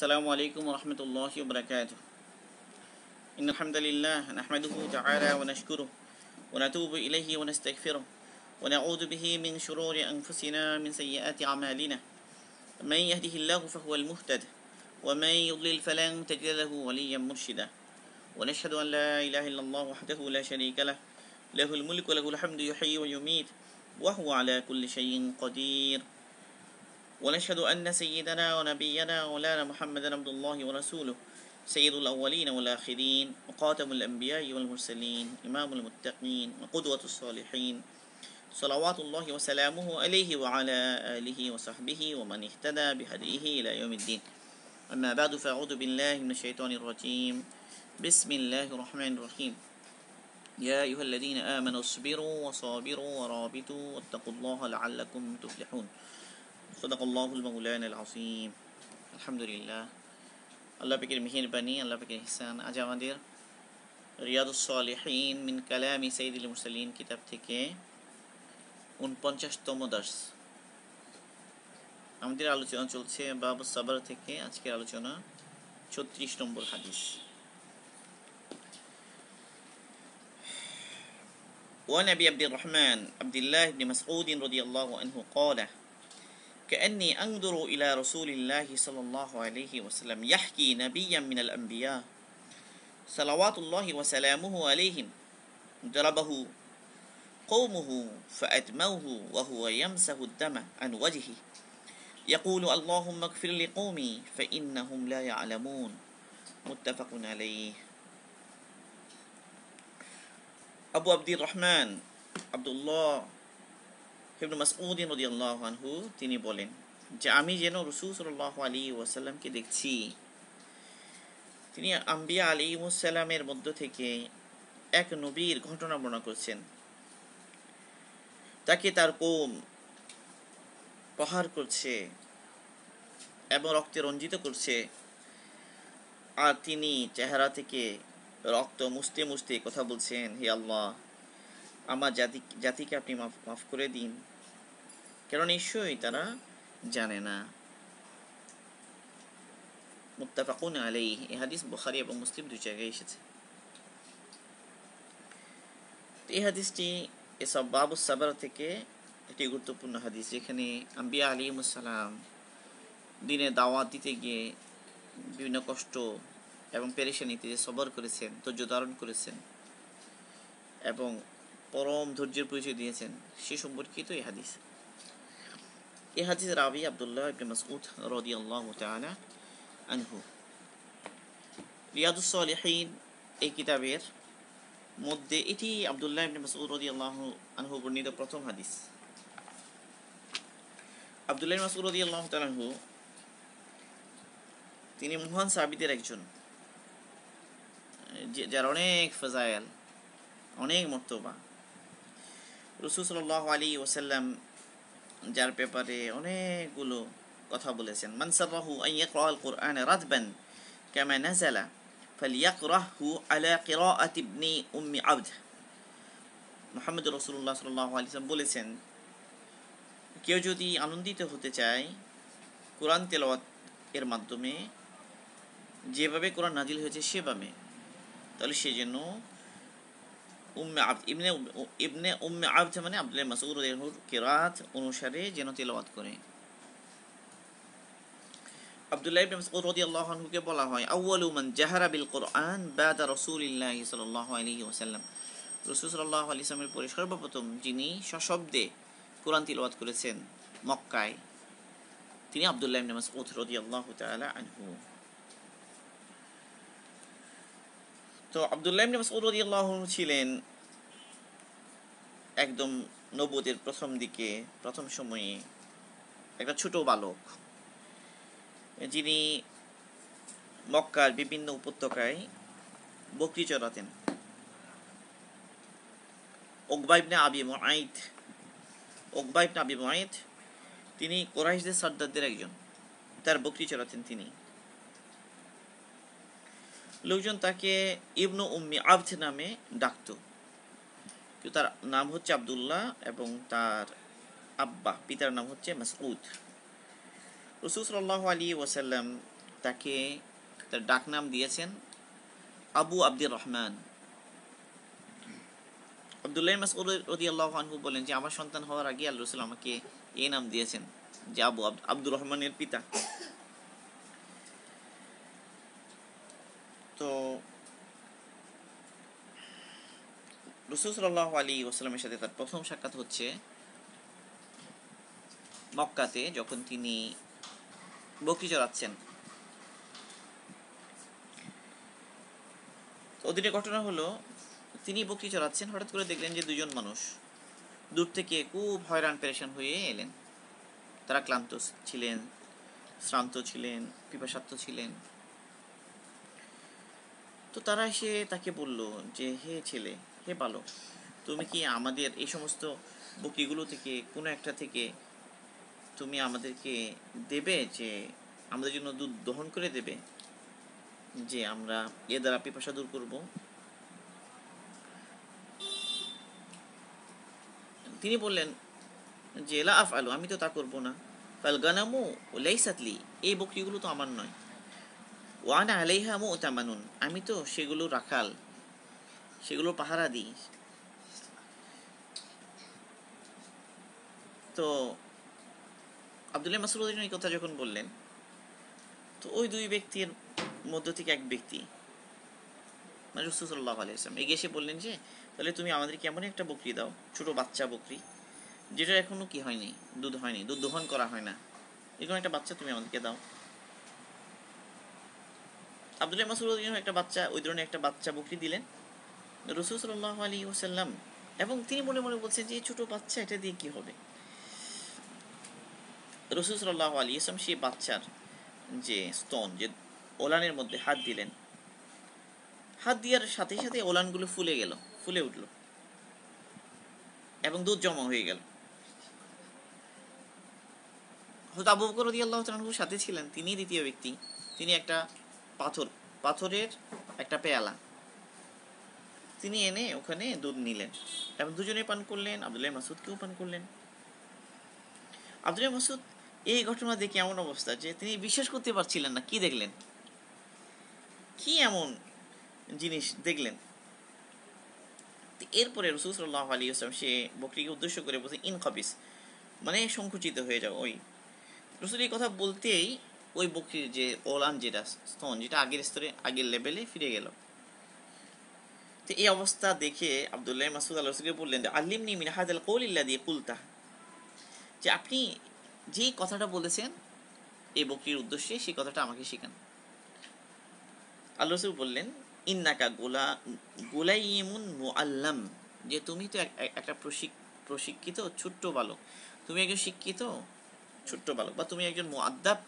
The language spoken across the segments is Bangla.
السلام عليكم ورحمة الله وبركاته. إن الحمد لله نحمده تعالى ونشكره ونتوب إليه ونستغفره ونعوذ به من شرور أنفسنا من سيئات أعمالنا. من يهده الله فهو المهتد ومن يضلل فلن تجد له وليا مرشدا. ونشهد أن لا إله إلا الله وحده لا شريك له له الملك وله الحمد يحيي ويميت وهو على كل شيء قدير. ونشهد أن سيدنا ونبينا مولانا محمدا عبد الله ورسوله سيد الأولين والآخرين وقاتم الأنبياء والمرسلين إمام المتقين وقدوة الصالحين. صلوات الله وسلامه عليه وعلى آله وصحبه ومن اهتدى بهديه إلى يوم الدين. أما بعد فأعوذ بالله من الشيطان الرجيم. بسم الله الرحمن الرحيم. يا أيها الذين آمنوا اصبروا وصابروا ورابطوا واتقوا الله لعلكم تفلحون. صدق الله المولانا العظيم الحمد لله আল্লাহ পাকের মেহেরবানি আল্লাহ পাকের ইহসান আজ আমাদের রিয়াদুস সালিহিন মিন কালামি সাইদুল মুরসালিন কিতাব থেকে উনপঞ্চাশতম দার্স আমাদের আলোচনা চলছে বাবু সাবার থেকে আজকের আলোচনা ছত্রিশ নম্বর হাদিস وعن ابي عبد الرحمن عبد الله بن مسعود رضي الله عنه قال كأني أنظر إلى رسول الله صلى الله عليه وسلم يحكي نبيا من الأنبياء صلوات الله وسلامه عليهم. ضربه قومه فأدموه وهو يمسح الدم عن وجهه. يقول اللهم اغفر لقومي فإنهم لا يعلمون. متفق عليه. أبو عبد الرحمن عبد الله ইবনু মাসউদিন রাদিয়াল্লাহু আনহু, তিনি বলেন যে আমি যেন রসুল সাল্লাল্লাহু আলাইহি ওয়াসাল্লামকে দেখছি, তিনি আম্বিয়া আলী আলাইহিমুসাল্লামের মধ্য থেকে এক নবীর ঘটনা বর্ণনা করছেন। তাকে তার কোম প্রহার করছে এবং রক্তে রঞ্জিত করছে আর তিনি চেহারা থেকে রক্ত মুছতে মুছতে কথা বলছেন, হে আল্লাহ, আমার জাতি জাতিকে আপনি মাফ মাফ করে দিন। কারণ নিশ্চয়ই তারা জানে না। মুত্তাফাকুন আলাই এই হাদিস বুখারি এবং মুসলিম দুই জায়গায় এসেছে। এই হাদিসটি এসব বাবু সাবার থেকে একটি গুরুত্বপূর্ণ হাদিস, যেখানে আম্বিয়া আলী মুসালাম দিনে দাওয়াত দিতে গিয়ে বিভিন্ন কষ্ট এবং পেরেশানিতে যে সবর করেছেন, ধৈর্য ধারণ করেছেন এবং পরম ধৈর্যের পরিচয় দিয়েছেন। সে সম্পর্কিত এই হাদিস। এই হাদিসের রাবি আবদুল্লাহ ইবনে মাসউদ রাদিয়াল্লাহু তাআলা আনহু রিয়াদুস সালিহিন এই কিতাবের মধ্যে এটি আবদুল্লাহ ইবনে মাসউদ রাদিয়াল্লাহু আনহু বর্ণিত প্রথম হাদিস। আবদুল্লাহ ইবনে মাসউদ রাদিয়াল্লাহু তাআলা আনহু তিনি মহান সাহাবীদের একজন। যার অনেক ফজাইল অনেক মর্তবা। রসুল সাল্লাহ আলী ওসাল্লাম যার ব্যাপারে অনেকগুলো কথা বলেছেন। মানসারাহু আইয়াকরাল কোরআন রাতবান কামা নাজালা ফালিয়াকরাহু আলা কিরাআত ইবনি উম্মি আবদ। মুহাম্মদ রাসূলুল্লাহ সাল্লাল্লাহু আলাইহি বলেছেন, কেউ যদি আনন্দিত হতে চায় কোরআন তেলাওয়াত এর মাধ্যমে, যেভাবে কোরআন নাজিল হয়েছে সেভাবে, তাহলে সে যেন উম্মে আব্দ ইবনে ইবনে উম্মে আব্দ মানে আব্দুল্লাহ মাসউদ রাদিয়াল্লাহু কিরাত অনুসারে যেন তেলাওয়াত করে। আব্দুল্লাহ ইবনে মাসউদ রাদিয়াল্লাহু আনহুকে বলা হয়, আউয়ালু মান জাহারা বিল কোরআন বাদা রাসূলিল্লাহ সাল্লাল্লাহু আলাইহি ওয়াসাল্লাম। রাসূল সাল্লাল্লাহু আলাইহি ওয়াসাল্লামের পরে সর্বপ্রথম যিনি সশব্দে কোরআন তিলাওয়াত করেছেন মক্কায়, তিনি আব্দুল্লাহ ইবনে মাসউদ রাদিয়াল্লাহু তাআলা আনহু। তো আবদুল্লাহ ইবনে মাসউদ রাদিয়াল্লাহু ছিলেন একদম নবুদের প্রথম দিকে, প্রথম সময়ে একটা ছোট বালক, যিনি মক্কার বিভিন্ন উপত্যকায় বকরি চড়াতেন। ওকবাইবনে আবি মুআইদ ওকবা ইবনে আবি মুআইদ তিনি কোরাইশদের সর্দারদের একজন। তার বকরি চড়াতেন তিনি। লোকজন তাকে ইবনু উম্মি আবদ নামে ডাকত। কিন্তু তার নাম হচ্ছে আবদুল্লাহ এবং তার আব্বা, পিতার নাম হচ্ছে মাসউদ। রসুল সাল্লাহ আলী ওয়াসাল্লাম তাকে তার ডাকনাম দিয়েছেন আবু আব্দুর রহমান আবদুল্লাহ মাসউদ রদি আল্লাহ আনহু বলেন যে, আমার সন্তান হওয়ার আগে আল্লাহ রসুল আমাকে এই নাম দিয়েছেন যে, আবু আব্দুর রহমানের পিতা। তো রসুল সাল্লাহ আলী ওসালামের সাথে তার প্রথম সাক্ষাৎ হচ্ছে মক্কাতে, যখন তিনি বকরি চড়াচ্ছেন। ওদিনের ঘটনা হলো, তিনি বকরি চড়াচ্ছেন, হঠাৎ করে দেখলেন যে দুজন মানুষ দূর থেকে খুব হয়রান, পেরেশান হয়ে এলেন। তারা ক্লান্ত ছিলেন, শ্রান্ত ছিলেন পিপাসাত্ম ছিলেন। তো তারা এসে তাকে বলল যে, হে ছেলে হে বালক তুমি কি আমাদের এই সমস্ত বকিগুলো থেকে কোনো একটা থেকে তুমি আমাদেরকে দেবে যে আমাদের জন্য দুধ দহন করে দেবে? যে আমরা এ দ্বারা পিপাসা দূর করব। তিনি বললেন, যে লা আফ আলু আমি তো তা করব না। ফাল গানামু লাইসাতলি এই বকরিগুলো তো আমার নয়। ওয়ানা আলাইহা মু আমি তো সেগুলো রাখাল। সেগুলো পাহারা দিই। তো আবদুল্লাহ মাসুদ এই কথা যখন বললেন, তো ওই দুই ব্যক্তির মধ্য থেকে এক ব্যক্তি মানে রসুল্লাহ আলাইসলাম এগিয়ে এসে বললেন যে, তাহলে তুমি আমাদেরকে এমন একটা বকরি দাও, ছোট বাচ্চা বকরি যেটা এখনও কি হয়নি, দুধ হয়নি, দুধ দোহন করা হয় না। এরকম একটা বাচ্চা তুমি আমাদেরকে দাও। আবদুল্লাহ মাসুদ একটা বাচ্চা, ওই ধরনের একটা বাচ্চা বকরি দিলেন। রসুল সাল্লাহ আলী ওসাল্লাম এবং তিনি মনে মনে বলছেন যে ছোট বাচ্চা, এটা দিয়ে কি হবে? রসুল সাল্লাহ আলী ইসলাম সেই বাচ্চার যে স্তন, যে ওলানের মধ্যে হাত দিলেন, হাত দেওয়ার সাথে সাথে ওলানগুলো ফুলে গেল, ফুলে উঠল, এবং দুধ জমা হয়ে গেল। আবু বকর রদি আল্লাহ তালুর সাথে ছিলেন তিনি দ্বিতীয় ব্যক্তি। তিনি একটা পাথর, পাথরের একটা পেয়ালা তিনি এনে ওখানে দুধ নিলেন এবং দুজনে পান করলেন, আবদুল্লাহ মাসুদকেও পান করলেন। আবদুল্লাহ মাসুদ এই ঘটনা দেখে এমন অবস্থা যে তিনি বিশ্বাস করতে পারছিলেন না, কি দেখলেন? কি এমন জিনিস দেখলেন? এরপরে রসুল সাল্লাহ আলী আসলাম সে বকরিকে উদ্দেশ্য করে বলছে, ইন খাবিস। মানে সংকুচিত হয়ে যাও, ওই। রসুল এই কথা বলতেই ওই বকরির যে ওলান যেটা স্তন, যেটা আগের স্তরে, আগের লেভেলে ফিরে গেল। তো এই অবস্থা দেখে আবদুল্লাহ মাসুদ আল্লাহ রসুলকে বললেন যে, আল্লিমনি মিনাহাদ আল কৌল ইল্লা দিয়ে কুলতা। যে আপনি যেই কথাটা বলেছেন এই বকরির উদ্দেশ্যে সেই কথাটা আমাকে শেখান। আল্লাহ রসুল বললেন, ইন্নাকা গোলা, গোলাইমুন মুআল্লাম। যে তুমি তো একটা প্রশিক্ষিত ছোট্ট বালক। তুমি একজন শিক্ষিত ছোট্ট বালক বা তুমি একজন মুআদ্দাব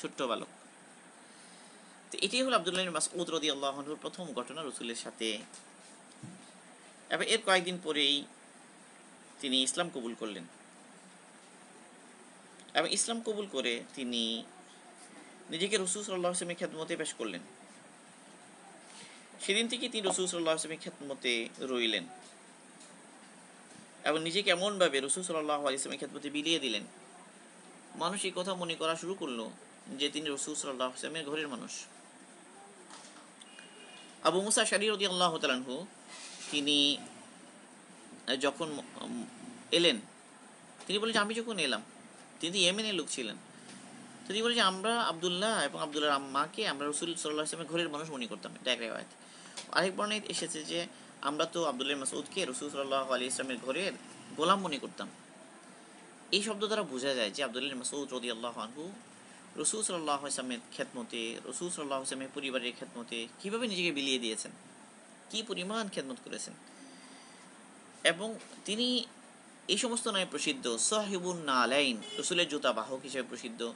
ছোট্ট বালক। তো এটাই হলো আবদুল্লাহ মাসউদ রদি আল্লাহনুর প্রথম ঘটনা রসুলের সাথে এবার এর কয়েকদিন পরেই তিনি ইসলাম কবুল করলেন। এবং ইসলাম কবুল করে তিনি নিজেকে রসুল সাল্লাহ আসলামের খ্যাতমতে পেশ করলেন। সেদিন থেকে তিনি রসুল সাল্লাহ আসলামের খ্যাতমতে রইলেন। এবং নিজেকে এমনভাবে রসুল সাল্লাহ আলিয়ামের খ্যাতমতে বিলিয়ে দিলেন। মানুষ এই কথা মনে করা শুরু করল যে তিনি রসুল সাল্লাহ আসলামের ঘরের মানুষ। আবু মুসা শারি রদি আল্লাহ তালানহু তিনি যখন এলেন, তিনি বলেন যে, আমি যখন এলাম, তিনি ইয়েমেনের লোক ছিলেন। তিনি বলেন যে, আমরা আবদুল্লাহ এবং আবদুল্লাহ আম্মাকে আমরা রসুল সাল্লাহ আসলামের ঘরের মানুষ মনে করতাম। এটা এক রেওয়ায়ত। আরেক বর্ণে এসেছে যে, আমরা তো আবদুল্লাহ মাসউদকে রসুল সাল্লাহ আলী ইসলামের ঘরের গোলাম মনে করতাম। এই শব্দ দ্বারা বোঝা যায় যে, আবদুল্লাহ মাসউদ রদি আল্লাহ আনহু রসুল সাল্লাহ আসলামের খ্যাতমতে রসুল সাল্লাহ আসলামের পরিবারের খ্যাতমতে কীভাবে নিজেকে বিলিয়ে দিয়েছেন? কি পরিমাণ খ্যাতমত করেছেন? এবং তিনি এই সমস্ত নামে প্রসিদ্ধ। সাহিবুল নালাইন, রসুলের জুতা বাহক হিসেবে প্রসিদ্ধ।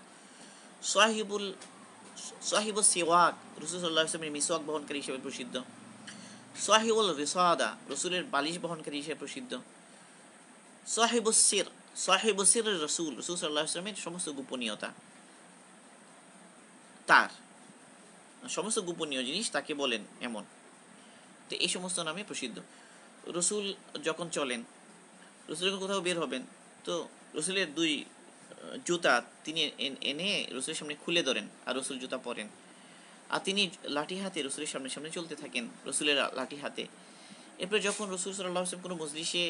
সাহিবুল সাহিবুল সিওয়াক, রসুল সাল্লাহ আসলামের মিসওয়াক বহনকারী হিসেবে প্রসিদ্ধ। সাহিবুল রিসাদা, রসুলের বালিশ বহনকারী হিসেবে প্রসিদ্ধ। সাহিবুল সির সাহিবুল সির রসুল রসুল সাল্লাহ আসলামের সমস্ত গোপনীয়তা। তার সমস্ত গোপনীয় জিনিস তাকে বলেন এমন। তো এই সমস্ত নামে প্রসিদ্ধ। রসুল যখন চলেন রসুল যখন কোথাও বের হবেন, তো রসুলের দুই জুতা তিনি এনে রসুলের সামনে খুলে ধরেন আর রসুল জুতা পরেন। আর তিনি লাঠি হাতে রসুলের সামনে সামনে চলতে থাকেন, রসুলের লাঠি হাতে। এরপরে যখন রসুল সাল্লাহ আসলাম কোনো মজলিসে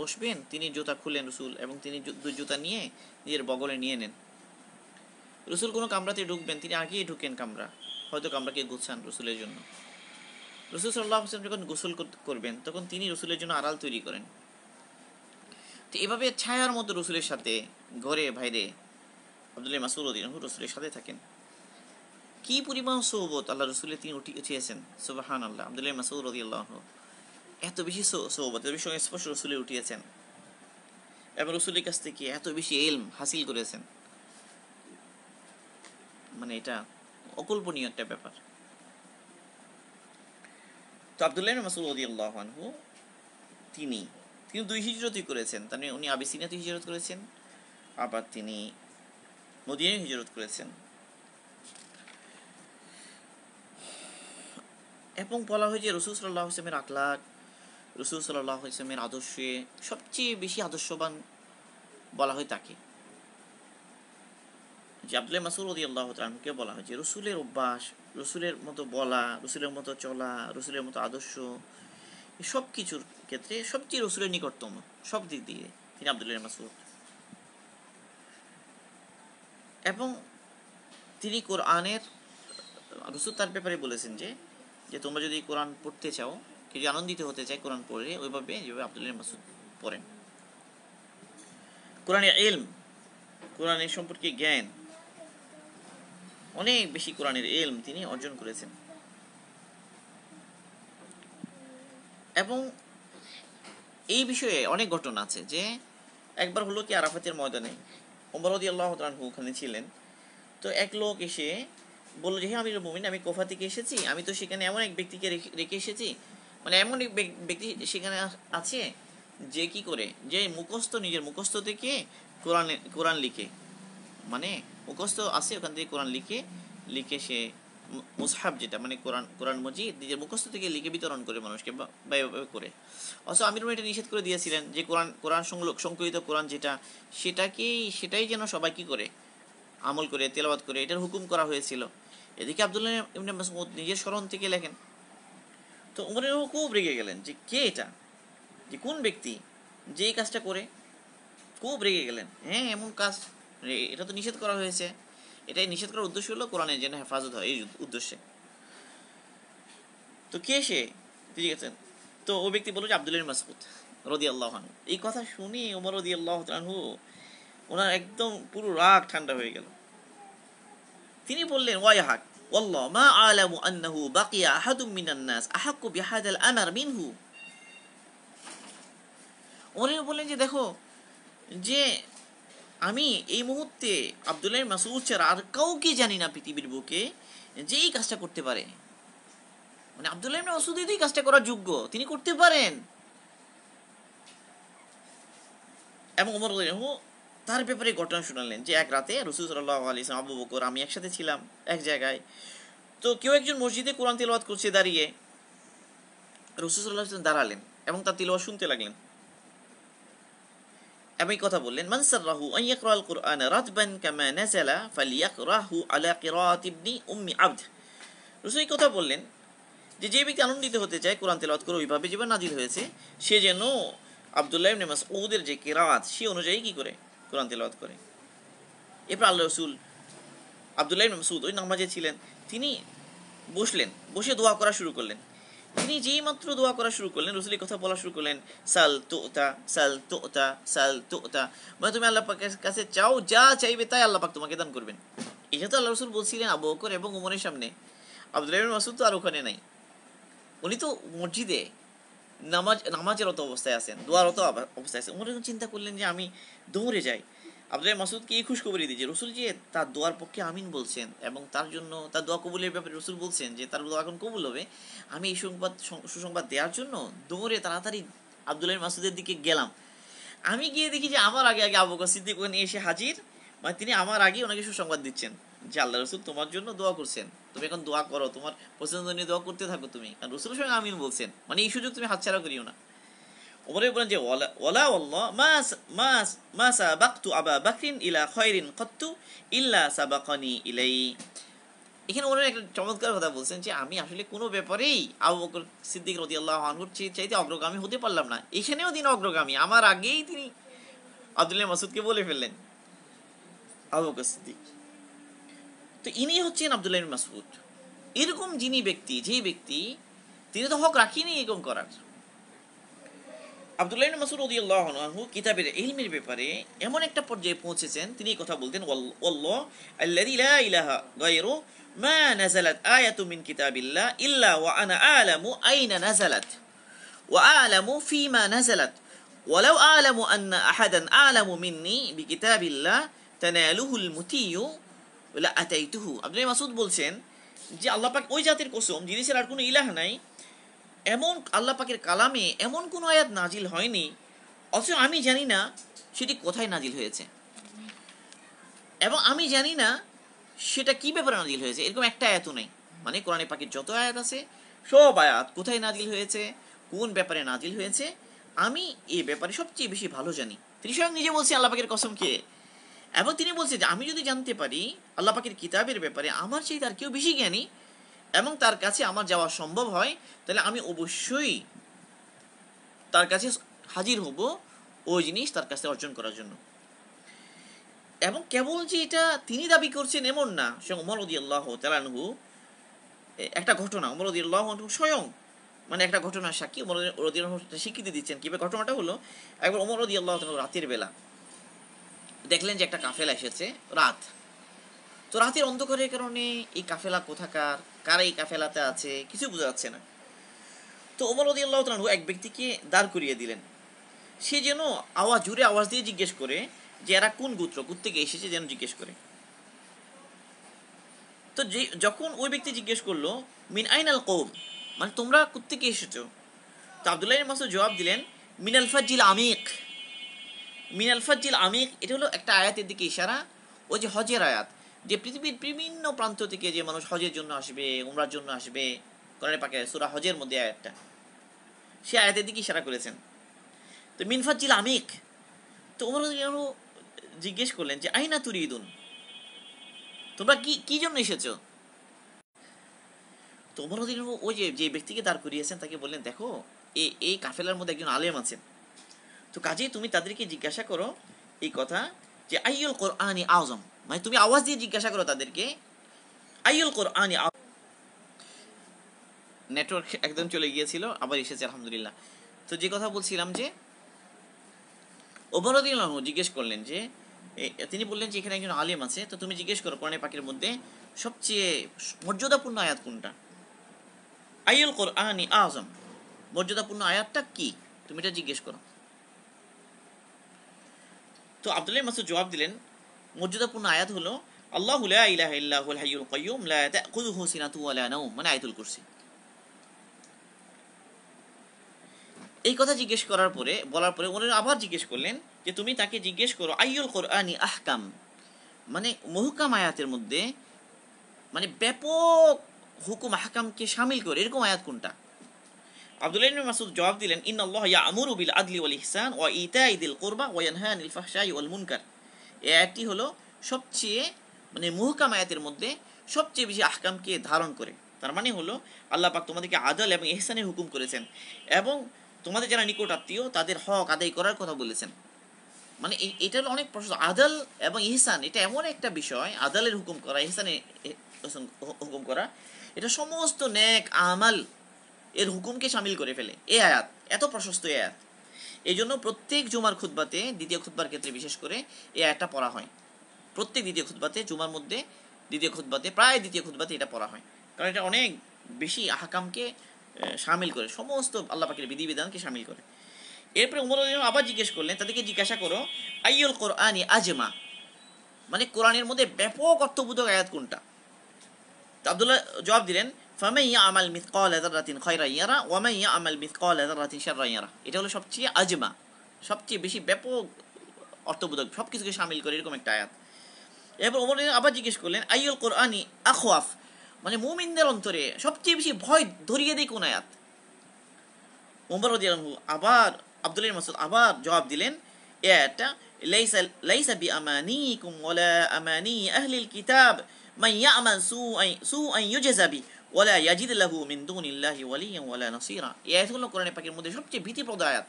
বসবেন, তিনি জুতা খুলেন রসুল এবং তিনি দুই জুতা নিয়ে নিজের বগলে নিয়ে নেন। রসুল কোনো কামরাতে ঢুকবেন, তিনি আগেই ঢুকেন কামরা, হয়তো কামরাকে গুছান রসুলের জন্য। রসুল সাল্লাহ আসলাম যখন গোসল করবেন, তখন তিনি রসুলের জন্য আড়াল তৈরি করেন। তো এভাবে ছায়ার মতো রসুলের সাথে ঘরে বাইরে আবদুল্লাহ মাসুর রসুলের সাথে থাকেন। কি পরিমাণ সৌবত আল্লাহ রসুলে তিনি উঠি উঠিয়েছেন সুবাহান আল্লাহ আবদুল্লাহ মাসুদ রদি আল্লাহ এত বেশি সৌবত এত বেশি স্পষ্ট রসুলে উঠিয়েছেন। এবং রসুলের কাছ থেকে এত বেশি এলম হাসিল করেছেন। মানে এটা অকল্পনীয় একটা ব্যাপার। তো আবদুল্লাহ মাসুদ রদি আল্লাহ তিনি তিনি দুই হিজরতই করেছেন। তার মানে উনি আবিসিনাতে হিজরত করেছেন, আবার তিনি মদিনায় হিজরত করেছেন। এবং বলা হয় যে রসুল সাল্লাহ ইসলামের আখলাক, রসুল সাল্লাহ ইসলামের আদর্শে সবচেয়ে বেশি আদর্শবান বলা হয় তাকে। যে আব্দুল্লাহ মাসুর রদি আল্লাহ তালকে বলা হয় যে রসুলের অভ্যাস রসুলের মতো বলা, রসুলের মতো চলা, রসুলের মতো আদর্শ সব কিছুর ক্ষেত্রে সবচেয়ে রসুলের নিকটতম, সব দিক দিয়ে তিনি আবদুল্লাহ মাসুদ এবং তিনি কোরআনের, রসুল তার ব্যাপারে বলেছেন যে যে তোমরা যদি কোরআন পড়তে চাও, কেউ আনন্দিত হতে চায় কোরআন পড়ে, ওইভাবে যেভাবে আবদুল্লাহ মাসুদ পড়েন। কোরআনের এলম কোরআনের সম্পর্কে জ্ঞান অনেক বেশি কোরআনের এলম তিনি অর্জন করেছেন। এবং এই বিষয়ে অনেক ঘটনা আছে যে একবার হলো কি আরাফাতের ময়দানে ওমরদি আল্লাহ তালহু ওখানে ছিলেন। তো এক লোক এসে বলল যে হ্যাঁ আমি মুমিন আমি কোফা থেকে এসেছি। আমি তো সেখানে এমন এক ব্যক্তিকে রেখে এসেছি। মানে এমন এক ব্যক্তি সেখানে আছে যে কি করে? যে মুখস্থ, নিজের মুখস্থ থেকে কোরআন কোরআন লিখে। মানে মুখস্থ আছে, ওখান থেকে কোরআন লিখে লিখে সে মুসহাব যেটা মানে কোরআন কোরআন মজিদ, নিজের মুখস্থ থেকে লিখে বিতরণ করে মানুষকে বা এভাবে করে। অথচ আমির এটা নিষেধ করে দিয়েছিলেন যে কোরআন কোরআন সংকলিত কোরআন যেটা, সেটাকেই, সেটাই যেন সবাই কী করে? আমল করে তেলাবাদ করে, এটার হুকুম করা হয়েছিল। এদিকে আবদুল্লাহ ইবনে মাসউদ নিজের স্মরণ থেকে লেখেন, তো উমরের খুব রেগে গেলেন যে কে এটা? যে কোন ব্যক্তি? যে এই কাজটা করে? খুব রেগে গেলেন হ্যাঁ এমন কাজ এটা তো নিষেধ করা হয়েছে এটাই নিষেধ করার উদ্দেশ্য হলো কোরআনের যেন হেফাজত হয় এই উদ্দেশ্যে তো কে সে ঠিক আছে তো ও ব্যক্তি বলল যে আব্দুল মাসুদ রদি আল্লাহ এই কথা শুনি ওমর রদি আল্লাহ ওনার একদম পুরো রাগ ঠান্ডা হয়ে গেল তিনি বললেন ওয়াই হাক والله ما أعلم أنه بقي أحد من الناس أحق بهذا الأمر منه উনি বললেন যে দেখো যে আমি এই মুহূর্তে আবদুল্লাহ মাসুদ ছাড়া আর কাউকে জানি না পৃথিবীর বুকে যে এই কাজটা করতে পারে। মানে আবদুল্লাহ মাসুদ এই কাজটা করার যোগ্য, তিনি করতে পারেন। এবং ওমর তার ব্যাপারে ঘটনা শোনালেন যে এক রাতে রসুল সাল্লাহ আলী আবু বকর, আমি একসাথে ছিলাম এক জায়গায়। তো কেউ একজন মসজিদে কোরআন তিলবাদ করছে দাঁড়িয়ে, রসুল সাল্লাহ দাঁড়ালেন এবং তার তিলবাদ শুনতে লাগলেন। এবং কথা বললেন মানসাররাহু আন ইয়াকরাল কুরআন রাতবান কামা নাযালা ফালিয়াকরাহু আলা কিরাআত ইবনি উম্মি আবদ। রাসূল কথা বললেন যে যে ব্যক্তি আনন্দিত হতে চায় কোরআন তেলাওয়াত করে, ওইভাবে যেভাবে নাজিল হয়েছে, সে যেন আব্দুল্লাহ ইবনে মাসউদের যে কিরাআত সে অনুযায়ী কি করে কোরআন তেলাওয়াত করে? এরপর আল্লাহ রসুল আবদুল্লাহ ইবনে মাসউদ ওই নামাজে ছিলেন। তিনি বসলেন, বসে দোয়া করা শুরু করলেন। তিনি যেই মাত্র দোয়া করা শুরু করলেন রসুলের কথা বলা শুরু করলেন, সাল তোতা সাল তোতা সাল তোতা। মানে তুমি আল্লাহ পাকের কাছে চাও, যা চাইবে তাই আল্লাহ পাক তোমাকে দান করবেন। এটা তো আল্লাহ রসুল বলছিলেন আবু বকর এবং উমরের সামনে। আব্দুল্লাহ মাসুদ তো আর ওখানে নাই। উনি তো মসজিদে নামাজ, নামাজেরত অবস্থায় আছেন, দোয়ারত অবস্থায় আছেন। উমর চিন্তা করলেন যে আমি দৌড়ে যাই আব্দুল মাসুদকে এই খুশখবরি দিয়েছে। রসুল যে তার দোয়ার পক্ষে আমিন বলছেন এবং তার জন্য তার দোয়া কবুলের ব্যাপারে রসুল বলছেন যে তার দোয়া এখন কবুল হবে, আমি এই সংবাদ সুসংবাদ দেওয়ার জন্য দৌড়ে তাড়াতাড়ি আবদুল্লাহ মাসুদের দিকে গেলাম। আমি গিয়ে দেখি যে আমার আগে আগে আবু সিদ্দিক ওখানে এসে হাজির মানে তিনি আমার আগে ওনাকে সুসংবাদ দিচ্ছেন যে আল্লাহ রসুল তোমার জন্য দোয়া করছেন। তুমি এখন দোয়া করো, তোমার পছন্দ নিয়ে দোয়া করতে থাকো তুমি। কারণ রসুলের সঙ্গে আমিন বলছেন। মানে এই সুযোগ তুমি হাতছাড়া করিও না। ওমর বলেন যে, ওয়ালা ওয়ালা ওয়াল্লাহ, মা মা মা সাবাকতু আবা বাকরিন ইলা খয়রিন কত্তু ইল্লা সাবাকানি ইলাই। এখানে ওনারা একটা চমৎকার কথা বলছেন যে, আমি আসলে কোনো ব্যাপারেই আবু বকর সিদ্দিক রদি আল্লাহ আনহুর চাইতে অগ্রগামী হতে পারলাম না। এখানেও তিনি অগ্রগামী। আমার আগেই তিনি আব্দুল্লাহ মাসুদকে বলে ফেললেন আবু বকর সিদ্দিক। তো ইনি হচ্ছেন আবদুল্লাহ মাসুদ এরকম যিনি ব্যক্তি যে ব্যক্তি, তিনি তো হক রাখিনি এরকম করার। আবদুল্লাহ মাসুদ রদিয়াল্লাহ আনহু কিতাবের ইলমের ব্যাপারে এমন একটা পর্যায়ে পৌঁছেছেন তিনি কথা বলতেন ওয়াল্লাহ আল্লাযী লা ইলাহা গায়রু মা নাযালাত আয়াতু মিন কিতাবিল্লাহ ইল্লা ওয়া আনা আ'লামু আইনা নাযালাত ওয়া আ'লামু ফীমা নাযালাত ولو أعلم أن أحدا أعلم مني بكتاب الله تناله المتي لأتيته আব্দুল্লাহ মাসুদ বলছেন যে আল্লাহ পাক ওই জাতির কসম যিনি আর কোনো ইলাহ নাই এমন আল্লাহ পাকের কালামে এমন কোনো আয়াত নাজিল হয়নি, অথচ আমি জানি না সেটি কোথায় নাজিল হয়েছে। এবং আমি জানি না সেটা কি ব্যাপারে নাজিল হয়েছে, এরকম একটা আয়াতও নেই। মানে কোরআনে পাখির যত আয়াত আছে, সব আয়াত কোথায় নাজিল হয়েছে, কোন ব্যাপারে নাজিল হয়েছে, আমি এ ব্যাপারে সবচেয়ে বেশি ভালো জানি। তিনি স্বয়ং নিজে বলছেন আল্লাহ পাকের কসম কে এবং তিনি বলছেন যে আমি যদি জানতে পারি আল্লাহ পাকের কিতাবের ব্যাপারে আমার চেয়ে তার কেউ বেশি জ্ঞানী এবং তার কাছে আমার যাওয়া সম্ভব হয়, তাহলে আমি অবশ্যই তার কাছে হাজির হব ওই জিনিস তার কাছে অর্জন করার জন্য। এবং কেবল যে এটা তিনি দাবি করছেন এমন না সে উমর উদি আল্লাহ তালানহু একটা ঘটনা উদি স্বয়ং মানে একটা ঘটনার সাক্ষী রদি স্বীকৃতি দিচ্ছেন। কীভাবে ঘটনাটা হলো? একবার রদি রাতের বেলা দেখলেন যে একটা কাফেলা এসেছে, রাত। তো রাতের অন্ধকারের কারণে এই কাফেলা কোথাকার? কারা এই কাফেলাতে আছে? কিছু বোঝা যাচ্ছে না। তো ওমর আল্লাহ এক ব্যক্তিকে দাঁড় করিয়ে দিলেন। সে যেন আওয়াজ জুড়ে আওয়াজ দিয়ে জিজ্ঞেস করে যে, এরা কোন গোত্র? থেকে এসেছে? যেন জিজ্ঞেস করে। তো যে, যখন ওই ব্যক্তি জিজ্ঞেস করল, মিন আইনাল কৌম? মানে তোমরা থেকে এসেছ? তো আবদুল্লাহ মাসুদ জবাব দিলেন মিনাল ফাজিল আমিক। মিনাল ফাজিল আমিক, এটা হলো একটা আয়াতের দিকে ইশারা, ওই যে হজের আয়াত। যে পৃথিবীর বিভিন্ন প্রান্ত থেকে যে মানুষ হজের জন্য আসবে, উমরার জন্য আসবে, কোরআনে পাকে সুরা হজের মধ্যে আয়াতটা, সে আয়াতের দিকে ইশারা করেছেন। তো মিনফাজিল আমিক, তো ওমর জিজ্ঞেস করলেন যে, আইনা তুরিদুন? তোমরা কি কি জন্য এসেছ? তো ওই যে যে ব্যক্তিকে দাঁড় করিয়েছেন, তাকে বললেন, দেখো এই এই কাফেলার মধ্যে একজন আলেম আছেন তো কাজেই তুমি তাদেরকে জিজ্ঞাসা করো এই কথা যে, আইয়ুল কোরআনি আজম মানে তুমি আওয়াজ দিয়ে জিজ্ঞাসা করো তাদেরকে, আইয়ুল কোরআনি নেটওয়ার্ক একদম চলে গিয়েছিল, আবার এসেছে, আলহামদুলিল্লাহ। তো যে কথা বলছিলাম যে, ওমরুদ্দিন জিজ্ঞেস করলেন যে তিনি বললেন যে এখানে একজন আলিম আছে, তো তুমি জিজ্ঞেস করো কোরআনে পাখির মধ্যে সবচেয়ে মর্যাদাপূর্ণ আয়াত কোনটা? আইয়ুল কোরআনি আজম মর্যাদাপূর্ণ আয়াতটা কি? তুমি এটা জিজ্ঞেস করো। তো আব্দুল্লাহ মাসুদ জবাব দিলেন মর্যাদাপূর্ণ আয়াত হলো, আল্লাহু ইল্লাহুল হাইয়ুল লা তাখুযুহু সিনাতু ওয়া লা নাওম মানে আয়াতুল কুরসি। এই কথা জিজ্ঞেস করার পরে, বলার পরে ওনারা আবার জিজ্ঞেস করলেন যে, তুমি তাকে জিজ্ঞেস করো, আইয়ুল কোরআনি আহকাম মানে মহুকাম আয়াতের মধ্যে মানে ব্যাপক হুকুম আহকামকে সামিল করে, এরকম আয়াত কোনটা? আব্দুল্লাহ ইবনে মাসুদ জবাব দিলেন ইন আল্লাহ ইয়ামুরু বিল আদলি ওয়াল ইহসান ওয়া ইতাই দিল কুরবা ওয়া ইয়ানহা আনিল ফাহশাই ওয়াল মুনকার এই আয়াতটি হলো সবচেয়ে মানে মুহকাম আয়াতের মধ্যে সবচেয়ে বেশি আহকামকে ধারণ করে। তার মানে হলো আল্লাহ পাক তোমাদেরকে আদল এবং ইহসানের হুকুম করেছেন এবং তোমাদের যারা নিকট আত্মীয় তাদের হক আদায় করার কথা বলেছেন। মানে এটা হলো অনেক প্রশ্ন আদাল এবং ইহসান এটা এমন একটা বিষয়, আদালের হুকুম করা ইহসানের হুকুম করা, এটা সমস্ত ন্যাক আমাল এর হুকুমকে সামিল করে ফেলে। এ আয়াত, এত প্রশস্ত এ আয়াত। এই জন্য প্রত্যেক জুমার খুদ্বাতে দ্বিতীয় খুদ্বার ক্ষেত্রে বিশেষ করে এই আয়াতটা পড়া হয়। প্রত্যেক দ্বিতীয় খুদ্বাতে জুমার মধ্যে দ্বিতীয় খুদ্বাতে প্রায় দ্বিতীয় খুদ্বাতে এটা পড়া হয়। কারণ এটা অনেক বেশি আহকামকে সামিল করে। সমস্ত আল্লাহ পাকের বিধিবিধানকে সামিল করে। এরপরে উমর আবার জিজ্ঞেস করলেন, তাদেরকে জিজ্ঞাসা করো, আইয়ুল কোরআনি আজমা? মানে কোরআনের মধ্যে ব্যাপক অর্থবোধক আয়াত কোনটা? আব্দুল্লাহ জবাব দিলেন ফামাই আমাল মিথকাল যারাতিন খয়রা ইয়ারা ওয়ামাই আমাল মিথকাল যারাতিন শাররা ইয়ারা এটা হলো সবচেয়ে আজমা, সবচেয়ে বেশি ব্যাপক অর্থবোধক সব কিছুকে সামিল করে এরকম একটা আয়াত। এরপর ওমর আবার জিজ্ঞেস করলেন, আইয়ুল কোরআনি আখওয়াফ? মানে মুমিনদের অন্তরে সবচেয়ে বেশি ভয় ধরিয়ে দেয় কোন আয়াত? ওমর আবার আব্দুল্লাহ মাসুদ আবার জবাব দিলেন, এ আয়াতটা লাইসা লাইসা বিআমানিকুম ওয়ালা আমানি আহলিল কিতাব, মান ইয়ামাল সুআই সুআই ইউজাজা বি ওয়ালা ইয়াজিদ লাহু মিন দুনিল্লাহি ওয়ালা নাসীরা। এই আয়াতগুলো পাকের মধ্যে সবচেয়ে ভীতিপ্রদ আয়াত।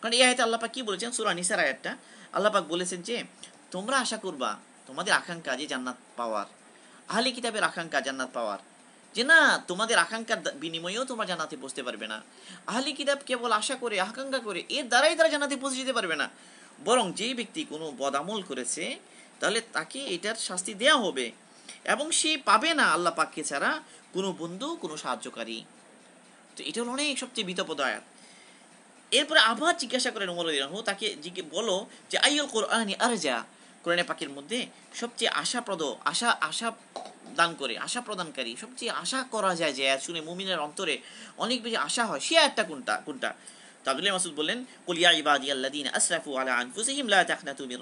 কারণ এই আয়াতে আল্লাহ পাক কি বলেছেন? সূরা নিসার আয়াতটা। আল্লাহ পাক বলেছেন যে, তোমরা আশা করবা, তোমাদের আকাঙ্ক্ষা যে জান্নাত পাওয়ার। কিতাবের আকাঙ্ক্ষা জান্নাত পাওয়ার। যে না, তোমাদের আকাঙ্ক্ষার বিনিময়েও তোমরা জান্নাতে বসতে পারবে না। আহলে কিতাব কেবল আশা করে, আকাঙ্ক্ষা করে, এর দ্বারাই তারা জান্নাতে পৌঁছে যেতে পারবে না। বরং যে ব্যক্তি কোনো বদামল করেছে, তাহলে তাকে এটার শাস্তি দেয়া হবে। এবং সে পাবে না আল্লাহ পাককে ছাড়া কোনো বন্ধু, কোনো সাহায্যকারী। তো এটা হলো অনেক সবচেয়ে বিতপদ আয়াত। এরপরে আবার জিজ্ঞাসা করেন ওমর রাদিয়াল্লাহু তাকে জিজ্ঞে, বলো যে, আইয়ুল কোরআনি আরজা? কোরআনে পাকের মধ্যে সবচেয়ে আশাপ্রদ, আশা আশা দান করে আশা প্রদানকারী, সবচেয়ে আশা করা যায় যে, শুনে মুমিনের অন্তরে অনেক বেশি আশা হয়। সে একটা কোনটা কোনটা? আব্দুল্লাহ মাসুদ বললেন, কুল ইয়া ইবাদিয়াল্লাযীনা আসরাফু আলা আনফুসিহিম লা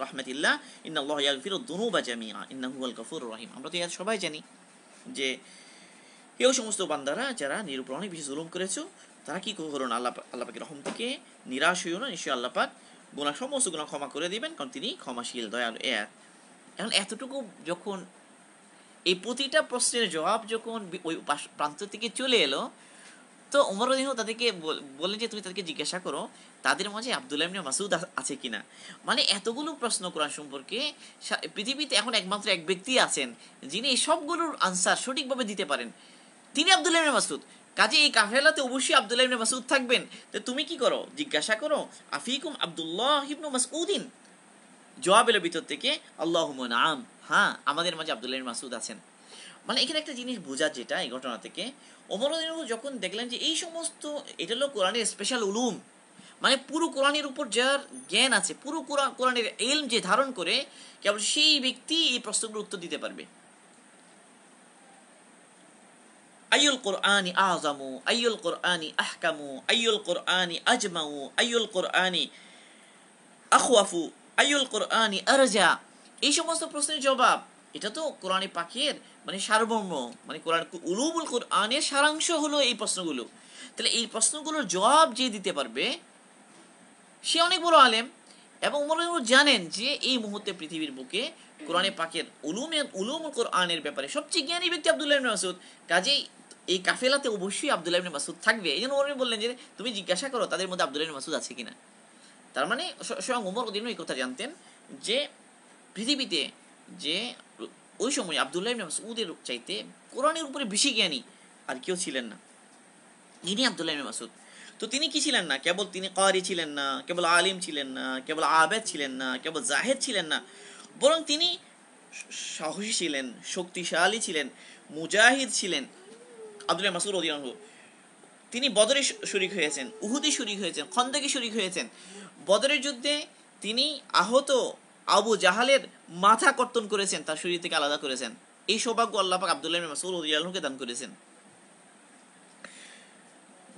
রাহমাতিল্লাহ ইয়াগফিরু যুনুবা জামিআ, ইন্নাহু রহিম। আমরা তো সবাই জানি যে কেউ সমস্ত বান্দারা যারা জুলুম করেছ, তারা কি করো না? আল্লাহ রহম থেকে নিরাশ হইও না আল্লাহ পাক গুণা সমস্ত গুণা ক্ষমা করে দিবেন, কারণ তিনি ক্ষমাশীল, দয়ালু এখন এতটুকু যখন এই প্রতিটা প্রশ্নের জবাব যখন ওই প্রান্ত থেকে চলে এলো তো ওমর রদিনও তাদেরকে বল- যে, তুমি তাদেরকে জিজ্ঞাসা করো, তাদের মাঝে আব্দুল্লাহ ইবনে মাসুদ আছে কিনা? মানে এতগুলো প্রশ্ন কোরআন সম্পর্কে পৃথিবীতে এখন একমাত্র এক ব্যক্তি আছেন, যিনি এই সবগুলোর আনসার সঠিকভাবে দিতে পারেন। তিনি আব্দুল্লাহ ইবনে মাসুদ কাজে এই কাফেলাতে অবশ্যই আব্দুল্লাহ ইবনে মাসুদ থাকবেন। তো তুমি কি করো? জিজ্ঞাসা করো, আফিকুম আব্দুল্লাহ ইবনু মাসউদিন? জবাব এলো ভিতর থেকে, আল্লাহ নাম হ্যাঁ আমাদের মাঝে আব্দুল্লাহ মাসুদ আছেন। মানে এখানে একটা জিনিস বোঝার যেটা এই ঘটনা থেকে ওমর যখন দেখলেন যে এই সমস্ত, এটা হলো কোরআনের স্পেশাল উলুম মানে পুরো কোরআনের উপর যার জ্ঞান আছে, পুরো কোরআন কোরআনের এলম যে ধারণ করে, কেবল সেই ব্যক্তি এই প্রশ্নগুলোর উত্তর দিতে পারবে। আইয়ুল কোরআনি আযমু, আইয়ুল কোরআনি আহকামু, আইয়ুল কোরআনি আজমাউ, আইয়ুল কোরআনি আখওয়াফু কোরআনি আরজা। এই সমস্ত প্রশ্নের জবাব এটা তো কোরআনে পাখির মানে সারমর্ম মানে কোরআন উলুমুল কোরআনের সারাংশ হলো এই প্রশ্নগুলো। তাহলে এই প্রশ্নগুলোর জবাব যে দিতে পারবে, সে অনেক বড় আলেম এবং জানেন যে এই মুহূর্তে পৃথিবীর বুকে কোরআনে পাকের উলুমের উলুমুল কোরআনের ব্যাপারে সবচেয়ে জ্ঞানী ব্যক্তি আব্দুল্লাহ ইবনে মাসুদ কাজেই এই কাফেলাতে অবশ্যই আব্দুল্লাহ ইবনে মাসুদ থাকবে। এই জন্য ওরা বললেন যে, তুমি জিজ্ঞাসা করো তাদের মধ্যে আব্দুল্লাহ মাসুদ আছে কিনা? তার মানে স্বয়ং উমর উদ্দিন এই কথা জানতেন যে পৃথিবীতে যে ওই সময় আবদুল্লাহ ইবনে মাসউদের চাইতে কোরআনের উপরে বেশি জ্ঞানী আর কেউ ছিলেন না। ইনি আবদুল্লাহ ইবনে মাসুদ তো তিনি কি ছিলেন না? কেবল তিনি কারি ছিলেন না, কেবল আলিম ছিলেন না, কেবল আবেদ ছিলেন না, কেবল জাহেদ ছিলেন না, বরং তিনি সাহসী ছিলেন, শক্তিশালী ছিলেন, মুজাহিদ ছিলেন। আবদুল্লাহ মাসুদ রদিয়ানহু তিনি বদরে শরিক হয়েছেন, উহুদে শরিক হয়েছেন, খন্দকে শরিক হয়েছেন। বদরের যুদ্ধে তিনি আহত আবু জাহালের মাথা কর্তন করেছেন, তার শরীর থেকে আলাদা করেছেন। এই সৌভাগ্য আল্লাহ পাক আব্দুল্লাহ ইবনে মাসউদ রাদিয়াল্লাহুকে দান করেছেন।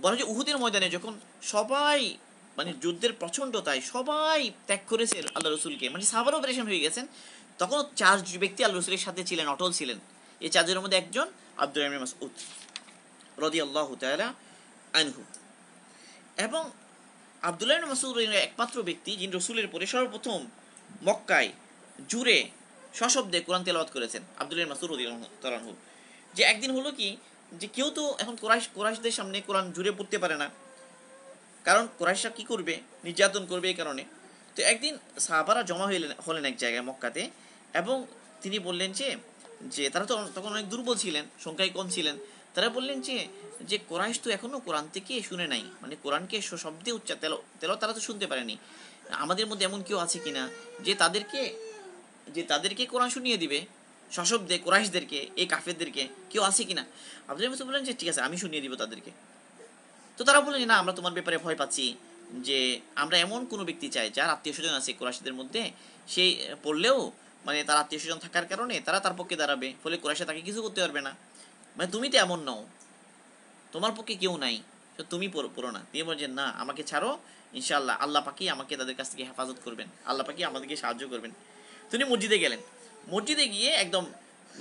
বলা যে উহুদের ময়দানে যখন সবাই মানে যুদ্ধের প্রচন্ডতায় সবাই ত্যাগ করেছে আল্লাহ রসুলকে মানে সাহাবার অপারেশন হয়ে গেছেন, তখন চার ব্যক্তি আল্লাহ রসুলের সাথে ছিলেন, অটল ছিলেন। এই চারজনের মধ্যে একজন আব্দুল ইবনে মাসউদ রাদিয়াল্লাহু তাআলা আনহু। এবং আবদুল্লাহ রাদিয়াল্লাহু একমাত্র ব্যক্তি যিনি রসুলের পরে সর্বপ্রথম মক্কায় জুড়ে সশব্দে কোরআন তেলাওয়াত করেছেন আবদুল্লাহ মাসুর আনহু। যে একদিন হলো কি, যে কেউ তো এখন কোরাইশ, কোরাইশদের সামনে কোরআন জুড়ে পড়তে পারে না। কারণ কোরাইশরা কি করবে? নির্যাতন করবে এই কারণে। তো একদিন সাহাবারা জমা হইলেন হলেন এক জায়গায় মক্কাতে এবং তিনি বললেন যে যে তারা তো তখন অনেক দুর্বল ছিলেন, সংখ্যায় কম ছিলেন। তারা বললেন যে যে কোরাইশ তো এখনও কোরআন থেকে শুনে নাই। মানে কোরআনকে শব্দে উচ্চার, তেল তেল, তারা তো শুনতে পারেনি। আমাদের মধ্যে এমন কেউ আছে কিনা যে তাদেরকে যে তাদেরকে কোরআন শুনিয়ে দিবে সশব্দে কোরাইশদেরকে, এই কাফেরদেরকে কেউ আছে কিনা? আব্দুল মাসুদ বললেন যে ঠিক আছে, আমি শুনিয়ে দিব তাদেরকে। তো তারা বললেন না, আমরা তোমার ব্যাপারে ভয় পাচ্ছি যে আমরা এমন কোনো ব্যক্তি চাই যার আত্মীয় স্বজন আছে কোরাইশদের মধ্যে। সেই পড়লেও মানে তার আত্মীয় স্বজন থাকার কারণে তারা তার পক্ষে দাঁড়াবে, ফলে কোরাইশা তাকে কিছু করতে পারবে না। মানে তুমি তো এমন নও, তোমার পক্ষে কেউ নাই। তো তুমি পড়ো না। তিনি বলছেন না, আমাকে ছাড়ো, ইনশাআল্লাহ আল্লাহ পাকি আমাকে তাদের কাছ থেকে হেফাজত করবেন। আল্লাহ পাকি আমাদেরকে সাহায্য করবেন। তিনি মসজিদে গেলেন। মসজিদে গিয়ে একদম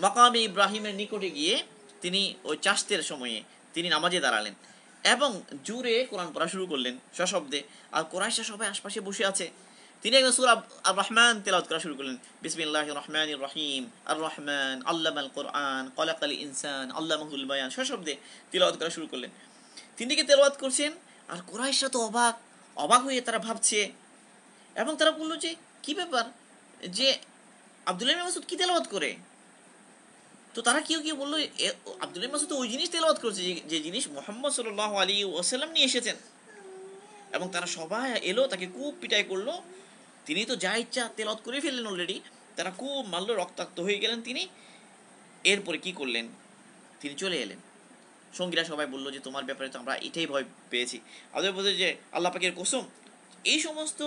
মাকামে ইব্রাহিমের নিকটে গিয়ে তিনি ওই চাষতের সময়ে তিনি নামাজে দাঁড়ালেন এবং জুড়ে কোরআন পড়া শুরু করলেন সশব্দে। আর কোরআশা সবাই আশপাশে বসে আছে। তিনি একজন সুরা আর রহমান তেলাওয়াত করা শুরু করলেন। বিসমিল্লাহ রহমান রহিম আর রহমান আল্লাহ আল কোরআন কলাক ইনসান আল্লাহ মাহুল সশব্দে তেলাওয়াত করা শুরু করলেন। তিনি কি তেলাওয়াত করছেন? আর কোরআশা তো অবাক অবাক হয়ে তারা ভাবছে। এবং তারা বলল যে, কি ব্যাপার? যে আবদুল্লাহ মাসুদ কি তেলাওয়াত করে? তো তারা কেউ কেউ বলল আবদুল্লাহ মাসুদ তো ওই জিনিস তেলাওয়াত করছে যে- জিনিস মোহাম্মদ সাল্লাহ আলী ওসাল্লাম নিয়ে এসেছেন। এবং তারা সবাই এলো, তাকে খুব পিটাই করল। তিনি তো যা ইচ্ছা তেলাওয়াত করে ফেললেন অলরেডি তারা খুব মারলো, রক্তাক্ত হয়ে গেলেন তিনি। এরপরে কি করলেন? তিনি চলে এলেন। সঙ্গীরা সবাই বলল যে, তোমার ব্যাপারে তো আমরা এটাই ভয় পেয়েছি। আমাদের বলছে যে আল্লাহ পাকের কোসম, এই সমস্ত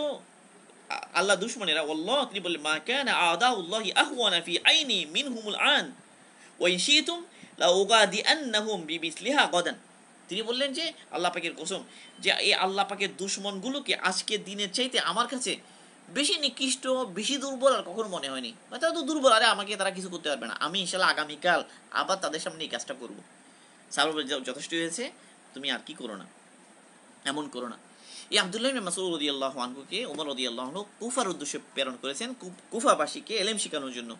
আল্লাহ দুশ্মনেরা আল্লাহ তিনি বললেন, মা কানা আদাউল্লাহি আহওয়ানা ফি আইনি মিনহুমুল আন, ওয়া ইন শিতুম লা উগাদিআন্নাহুম বিমিসলিহা গাদান। তিনি বললেন যে, আল্লাহ পাকের কসম, যে এই আল্লাহ পাকের দুশ্মনগুলোকে আজকের দিনের চাইতে আমার কাছে বেশি নিকৃষ্ট, বেশি দুর্বল আর কখনো মনে হয়নি। মানে তারা তো দুর্বল, আরে আমাকে তারা কিছু করতে পারবে না। আমি ইনশাল্লাহ আগামীকাল আবার তাদের সামনে এই কাজটা করব। সাহাবা বলে, "যাও, যথেষ্ট হয়েছে তুমি আর কি করো না? এমন করো না। এই আবদুল্লাহ ইবনে মাসউদ রাদিয়াল্লাহু আনহুকে ওমর রাদিয়াল্লাহু আনহু কুফার উদ্দেশ্যে প্রেরণ করেছেন কুফাবাসীকে এলেম শেখানোর জন্য।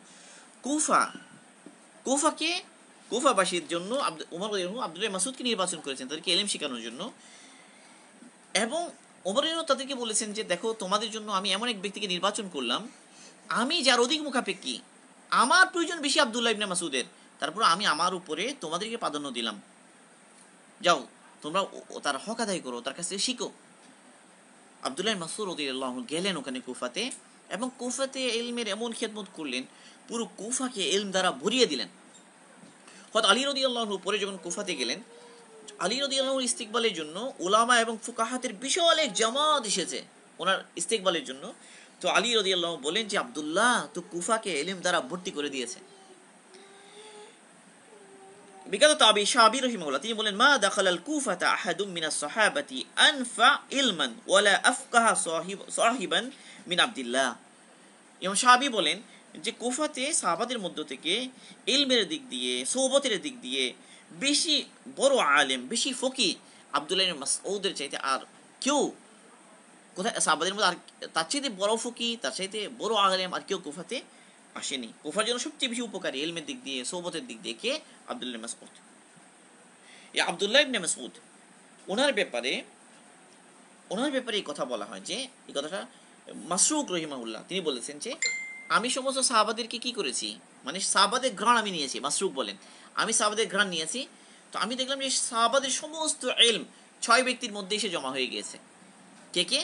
কুফা কুফাকে কুফাবাসীর জন্য ওমর রাদিয়াল্লাহু আনহু আবদুল্লাহ মাসউদকে নির্বাচন করেছেন তাদেরকে এলেম শেখানোর জন্য। এবং ওমর তাদেরকে বলেছেন যে দেখো তোমাদের জন্য আমি এমন এক ব্যক্তিকে নির্বাচন করলাম আমি যার অধিক মুখাপেক্ষী আমার প্রয়োজন বেশি আবদুল্লাহ ইবনে মাসুদের তারপর আমি আমার উপরে তোমাদেরকে প্রাধান্য দিলাম। যাও, তোমরা তার হক আদায় করো, তার কাছে শিখো। আবদুল্লাহ মাসুর রদিয়াল্লাহ গেলেন ওখানে কুফাতে এবং কুফাতে এলমের এমন খেদমত করলেন, পুরো কুফাকে এলম দ্বারা ভরিয়ে দিলেন। হয়তো আলী রদি আল্লাহ পরে যখন কুফাতে গেলেন, আলী রদি আল্লাহর ইস্তিকবালের জন্য ওলামা এবং ফুকাহাতের বিশাল এক জামাত এসেছে ওনার ইস্তিকবালের জন্য। তো আলী রদি আল্লাহ বলেন যে, আবদুল্লাহ, তো কুফাকে এলিম দ্বারা ভর্তি করে দিয়েছে। বিগত তাবি শাহাবি রহিমাহুল্লাহ তিনি বলেন মা দাখাল আল কুফাতা আহাদুম মিনা সাহাবাতি আনফা ইলমান ওয়ালা আফকাহা সাহিব, সাহিবান মিন আব্দুল্লাহ। ইমাম শাহাবি বলেন যে, কুফাতে সাহাবাদের মধ্য থেকে ইলমের দিক দিয়ে, সৌবতের দিক দিয়ে বেশি বড় আলেম, বেশি ফকি আবদুল্লাহ মাসউদের চাইতে আর কেউ কোথায়, সাহাবাদের মধ্যে আর তার চাইতে বড় ফকি তার চাইতে বড় আলেম আর কেউ কুফাতে আসেনি। কুফার জন্য সবচেয়ে বেশি উপকারী এলমের দিক দিয়ে, সৌবতের দিক দিয়ে কে? আবদুল্লাহ মাসউদ। এই আবদুল্লাহ ইবনে মাসউদ, ওনার ব্যাপারে ওনার ব্যাপারে এই কথা বলা হয় যে, এই কথাটা মাসরুক রহিমাউল্লাহ তিনি বলেছেন যে, আমি সমস্ত সাহাবাদেরকে কি করেছি? মানে সাহাবাদের ঘ্রাণ আমি নিয়েছি, মাসরুক বলেন। আমি সাহাবাদের ঘ্রাণ নিয়েছি, তো আমি দেখলাম যে সাহাবাদের সমস্ত এলম ছয় ব্যক্তির মধ্যে এসে জমা হয়ে গিয়েছে। কে কে?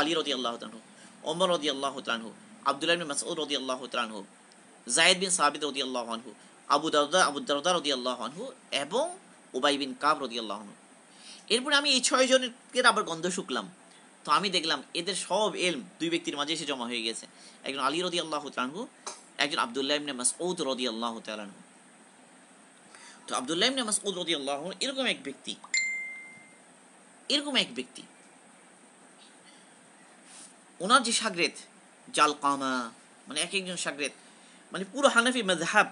আলী রদি আল্লাহ তানহু ওমর রদি আল্লাহ তানহু আবদুল্লাহ মাসউদ রদি আল্লাহ তানহু জায়েদ বিন সাহাবিদ রদি আল্লাহ আনহু, আবু দারদা আবু দারদা রদি আল্লাহ আনহু এবং উবাই বিন কাব রদি আল্লাহ আনহু। এরপরে আমি এই ছয় জনের আবার গন্ধ শুকলাম। তো আমি দেখলাম এদের সব এলম দুই ব্যক্তির মাঝে এসে জমা হয়ে গেছে। একজন আলী রদি আল্লাহ তানহু একজন আবদুল্লাহ ইবনে মাসউদ রদি আল্লাহ তালানহু তো আবদুল্লাহ ইবনে মাসউদ রদি আল্লাহ এরকম এক ব্যক্তি। এরকম এক ব্যক্তি। ওনার যে সাগরেদ জাল কামা মানে এক একজন সাগরেদ মানে পুরো হানাফি মজহাব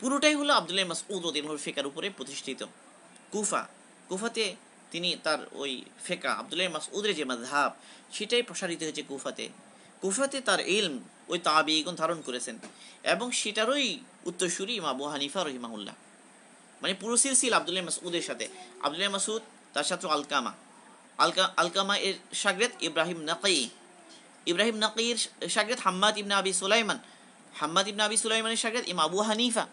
পুরোটাই হলো আবদুল্লাহ মাসউদ রদিয়াল্লাহর ফেকার উপরে প্রতিষ্ঠিত। কুফা, কুফাতে তিনি তার ওই ফেকা, আবদুল্লাহ মাসউদের যে মজহাব সেটাই প্রসারিত হয়েছে কুফাতে। কুফাতে তার ইলম ওই তাবিগুন ধারণ করেছেন এবং সেটারই উত্তরসূরি ইমা আবু হানিফা রহিমাহুল্লাহ। মানে পুরো সিলসিল আবদুল্লাহ মাসউদের সাথে। আবদুল্লাহ মাসুদ তার ছাত্র আলকামা। আলকা, আলকামা এর সাগরেদ ইব্রাহিম নাকি ইব্রাহিম নাকির সাগরেদ হাম্মাদ ইবনা আবি সুলাইমান হাম্মাদ ইবনা আবি সুলাইমানের সাগরেদ ইম আবু হানিফা।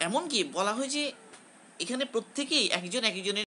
এমনকি বলা হয় যে এখানে প্রত্যেকেই একজন একজনের